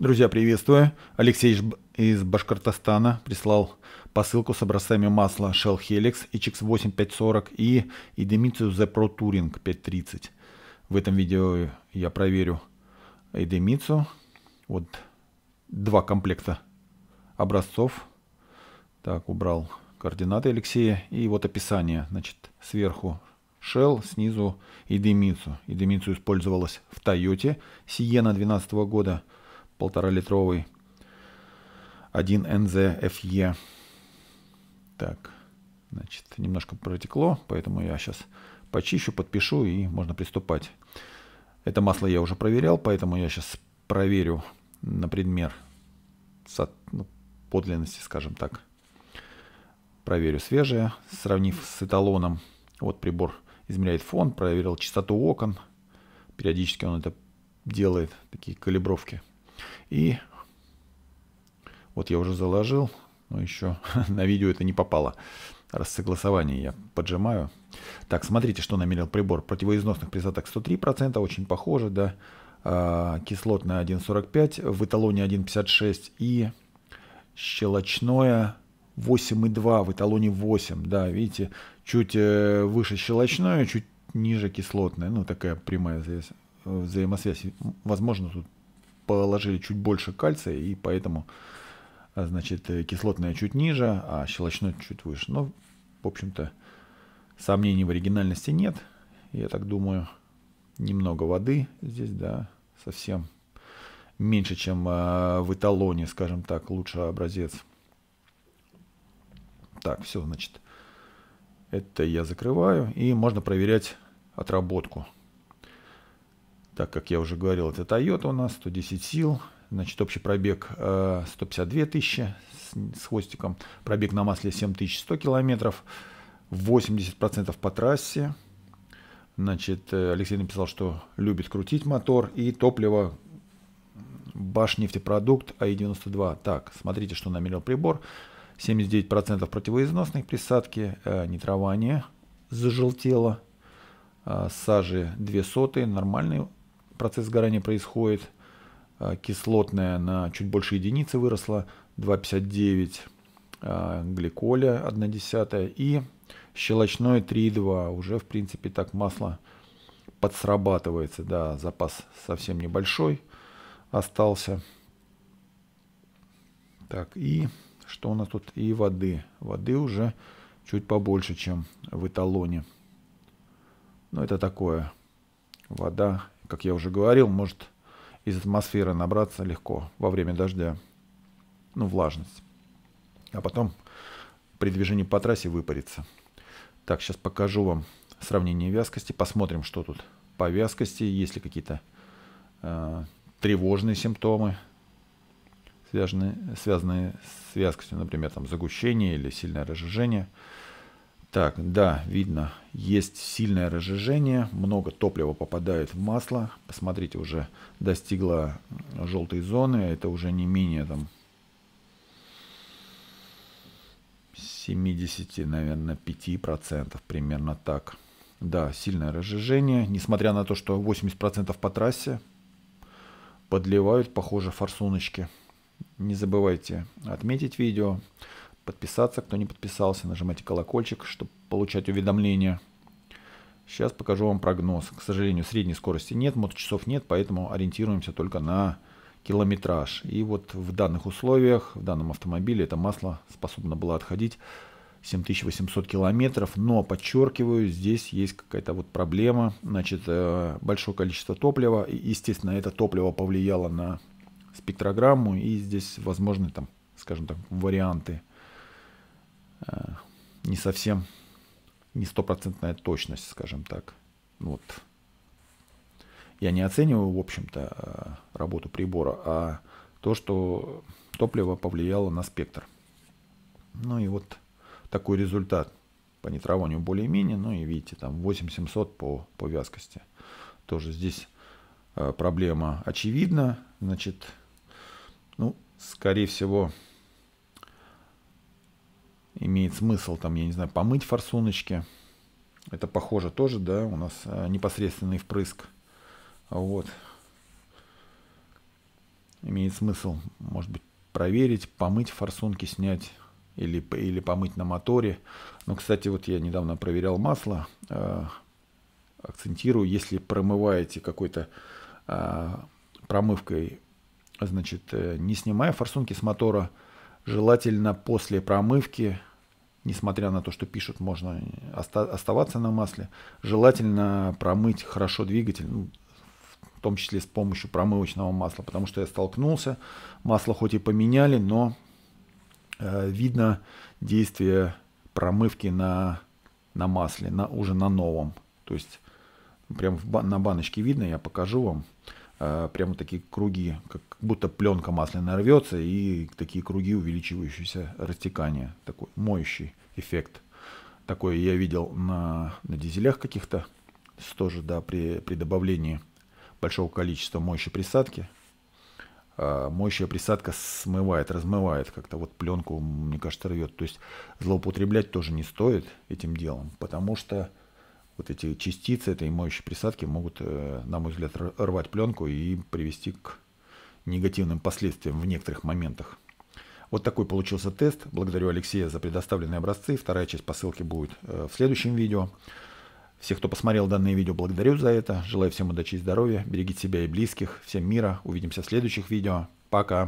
Друзья, приветствую. Алексей из Башкортостана прислал посылку с образцами масла Shell Helix HX8540 и Idemitsu The Pro Touring 530. В этом видео я проверю Idemitsu. Вот два комплекта образцов. Так, убрал координаты Алексея. И вот описание. Значит, сверху Shell, снизу Idemitsu. Idemitsu использовалась в Toyota Sienna 2012 года, полтора-литровый 1NZ FE. Так, значит, немножко протекло, поэтому я сейчас почищу, подпишу и можно приступать. Это масло я уже проверял, поэтому я сейчас проверю на предмет ну, подлинности, скажем так. Проверю свежее, сравнив с эталоном. Вот прибор измеряет фон, проверил частоту окон. Периодически он это делает, такие калибровки. И вот я уже заложил, но еще на видео это не попало. Раз согласование я поджимаю. Так, смотрите, что намерил прибор. Противоизносных присадок 103%, очень похоже, да. А, кислотная 1,45, в эталоне 1,56 и щелочное 8,2 в эталоне 8. Да, видите, чуть э, выше щелочное, чуть ниже кислотное. Ну, такая прямая вза взаимосвязь. Возможно, тут положили чуть больше кальция, и поэтому, а, значит, э, кислотное чуть ниже, а щелочное чуть выше. Но, в общем-то, сомнений в оригинальности нет. Я так думаю, немного воды здесь, да, совсем меньше, чем э, в эталоне, скажем так, лучше образец. Так, все, значит, это я закрываю, и можно проверять отработку. Так как я уже говорил, это Toyota у нас, 110 сил, значит, общий пробег э, 152 тысячи с, с хвостиком, пробег на масле 7100 километров, 80% по трассе, Значит, э, Алексей написал, что любит крутить мотор и топливо. Башнефтепродукт АИ-92. Так, смотрите, что намерил прибор. 79% противоизносной присадки, э, нитрование зажелтело, э, сажи 2 соты, нормальный процесс сгорания происходит. Э, кислотная на чуть больше единицы выросла, 2,59 э, гликоля 1 десятая и щелочное 3,2. Уже, в принципе, так масло подсрабатывается. Да, запас совсем небольшой остался. Так, и что у нас тут? И воды. Воды уже чуть побольше, чем в эталоне. Но это такое. Вода, как я уже говорил, может из атмосферы набраться легко во время дождя. Ну, влажность. А потом при движении по трассе выпарится. Так, сейчас покажу вам сравнение вязкости. Посмотрим, что тут по вязкости. Есть ли какие-то э, тревожные симптомы, связанные, связанные с вязкостью, например, там загущение или сильное разжижение. Так, да, видно, есть сильное разжижение, много топлива попадает в масло. Посмотрите, уже достигла желтой зоны, это уже не менее там 70, наверное, 5%, примерно так. Да, сильное разжижение, несмотря на то, что 80% по трассе подливают, похоже, форсуночки. Не забывайте отметить видео, подписаться, кто не подписался, нажимайте колокольчик, чтобы получать уведомления. Сейчас покажу вам прогноз. К сожалению, средней скорости нет, моточасов нет, поэтому ориентируемся только на километраж. И вот в данных условиях, в данном автомобиле это масло способно было отходить 7800 километров, но подчеркиваю, здесь есть какая-то вот проблема, значит, э, большое количество топлива, и, естественно, это топливо повлияло на спектрограмму, и здесь возможны там, скажем так, варианты не совсем, не стопроцентная точность, скажем так, вот, я не оцениваю, в общем-то, э, работу прибора, а то, что топливо повлияло на спектр. Ну и вот такой результат по нитрованию более-менее. Ну и видите, там 8700 по, по вязкости. Тоже здесь э, проблема очевидна. Значит, ну, скорее всего, имеет смысл там, я не знаю, помыть форсуночки. Это похоже тоже, да, у нас э, непосредственный впрыск вот. имеет смысл, может быть, проверить, помыть форсунки, снять или, или помыть на моторе. Но, кстати, вот я недавно проверял масло. Э, акцентирую, если промываете какой-то э, промывкой, значит, э, не снимая форсунки с мотора, желательно после промывки, несмотря на то, что пишут, можно оста- оставаться на масле, желательно промыть хорошо двигатель, ну, в том числе с помощью промывочного масла, потому что я столкнулся, масло хоть и поменяли, но Э, видно действие промывки на, на масле, на, уже на новом. То есть прямо на баночке видно, я покажу вам. Э, прямо такие круги, как будто пленка масляная рвется, и такие круги увеличивающиеся растекания. Такой моющий эффект. Такое я видел на, на дизелях каких-то, тоже, да, при, при добавлении большого количества моющей присадки. А, моющая присадка смывает, размывает как-то вот пленку, мне кажется, рвет. То есть злоупотреблять тоже не стоит этим делом, потому что вот эти частицы этой моющей присадки могут, э, на мой взгляд, рвать пленку и привести к негативным последствиям в некоторых моментах. Вот такой получился тест. Благодарю Алексея за предоставленные образцы. Вторая часть посылки будет э, в следующем видео. Всех, кто посмотрел данное видео, благодарю за это. Желаю всем удачи и здоровья. Берегите себя и близких. Всем мира. Увидимся в следующих видео. Пока.